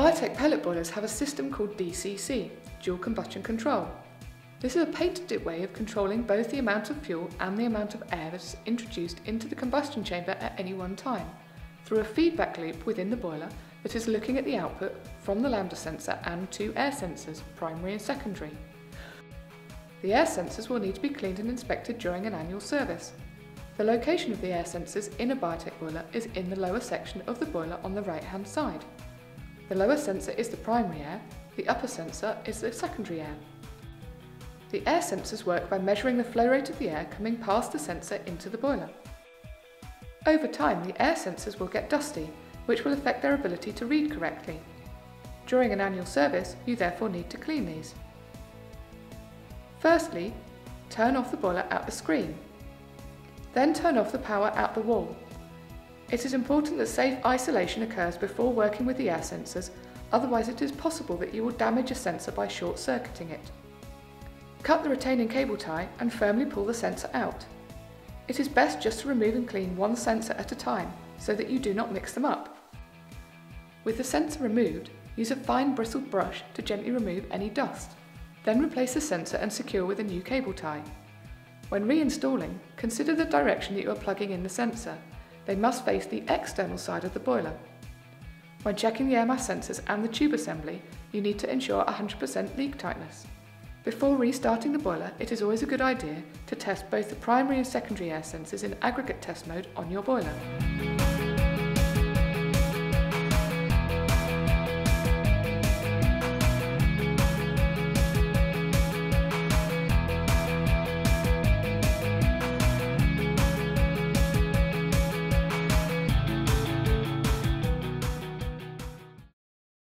Biotech pellet boilers have a system called DCC, Dual Combustion Control. This is a patented way of controlling both the amount of fuel and the amount of air that is introduced into the combustion chamber at any one time, through a feedback loop within the boiler that is looking at the output from the lambda sensor and two air sensors, primary and secondary. The air sensors will need to be cleaned and inspected during an annual service. The location of the air sensors in a Biotech boiler is in the lower section of the boiler on the right hand side. The lower sensor is the primary air, the upper sensor is the secondary air. The air sensors work by measuring the flow rate of the air coming past the sensor into the boiler. Over time, the air sensors will get dusty, which will affect their ability to read correctly. During an annual service, you therefore need to clean these. Firstly, turn off the boiler at the screen. Then turn off the power at the wall. It is important that safe isolation occurs before working with the air sensors, otherwise it is possible that you will damage a sensor by short-circuiting it. Cut the retaining cable tie and firmly pull the sensor out. It is best just to remove and clean one sensor at a time so that you do not mix them up. With the sensor removed, use a fine bristled brush to gently remove any dust. Then replace the sensor and secure with a new cable tie. When reinstalling, consider the direction that you are plugging in the sensor. They must face the external side of the boiler. When checking the air mass sensors and the tube assembly, you need to ensure 100% leak tightness. Before restarting the boiler, it is always a good idea to test both the primary and secondary air sensors in aggregate test mode on your boiler.